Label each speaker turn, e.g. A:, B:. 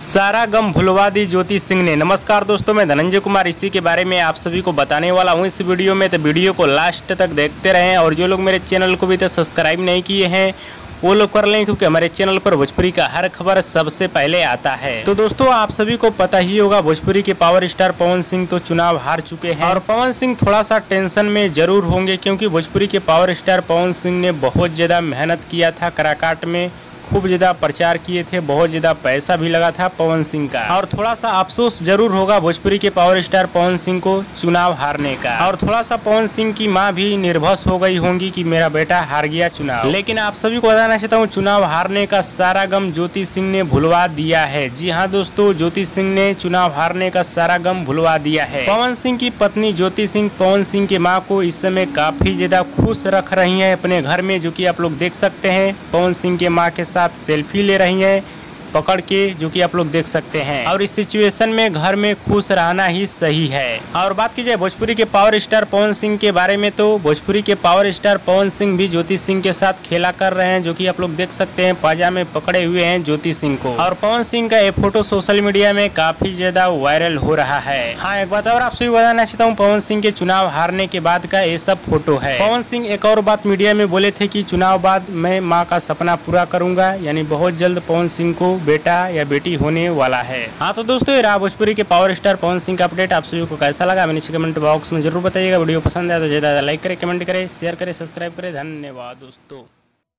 A: सारा गम भुलवा दी ज्योति सिंह ने। नमस्कार दोस्तों, मैं धनंजय कुमार इसी के बारे में आप सभी को बताने वाला हूँ। इस वीडियो में तो वीडियो को लास्ट तक देखते रहें और जो लोग मेरे चैनल को भी तो सब्सक्राइब नहीं किए हैं, वो लोग कर लें क्योंकि हमारे चैनल पर भोजपुरी का हर खबर सबसे पहले आता है। तो दोस्तों, आप सभी को पता ही होगा, भोजपुरी के पावर स्टार पवन सिंह तो चुनाव हार चुके हैं। और पवन सिंह थोड़ा सा टेंशन में ज़रूर होंगे क्योंकि भोजपुरी के पावर स्टार पवन सिंह ने बहुत ज़्यादा मेहनत किया था कराकाट में। खूब ज़्यादा प्रचार किए थे, बहुत ज़्यादा पैसा भी लगा था पवन सिंह का। और थोड़ा सा अफसोस ज़रूर होगा भोजपुरी के पावर स्टार पवन सिंह को चुनाव हारने का। और थोड़ा सा पवन सिंह की माँ भी निर्भस हो गई होंगी कि मेरा बेटा हार गया चुनाव। लेकिन आप सभी को बताना चाहता हूँ, चुनाव हारने का सारा गम ज्योति सिंह ने भुलवा दिया है। जी हाँ दोस्तों, ज्योति सिंह ने चुनाव हारने का सारा गम भुलवा दिया है। पवन सिंह की पत्नी ज्योति सिंह, पवन सिंह के माँ को इस समय काफ़ी ज़्यादा खुश रख रही है अपने घर में, जो की आप लोग देख सकते हैं। पवन सिंह के माँ के साथ साथ सेल्फी ले रही हैं। पकड़ के, जो कि आप लोग देख सकते हैं। और इस सिचुएशन में घर में खुश रहना ही सही है। और बात की जाए भोजपुरी के पावर स्टार पवन सिंह के बारे में तो भोजपुरी के पावर स्टार पवन सिंह भी ज्योति सिंह के साथ खेला कर रहे हैं, जो कि आप लोग देख सकते हैं, पाजा में पकड़े हुए हैं ज्योति सिंह को। और पवन सिंह का ये फ़ोटो सोशल मीडिया में काफ़ी ज़्यादा वायरल हो रहा है। हाँ एक बात और आपसे बताना चाहता हूँ, पवन सिंह के चुनाव हारने के बाद का ये सब फ़ोटो है। पवन सिंह एक और बात मीडिया में बोले थे की चुनाव बाद मैं माँ का सपना पूरा करूँगा, यानी बहुत जल्द पवन सिंह को बेटा या बेटी होने वाला है। हाँ तो दोस्तों, ये भोजपुरी के पावर स्टार पवन सिंह का अपडेट आप सभी को कैसा लगा? नीचे कमेंट बॉक्स में ज़रूर बताइएगा। वीडियो पसंद आया तो ज़्यादा लाइक करें कमेंट करें शेयर करें सब्सक्राइब करें। धन्यवाद दोस्तों।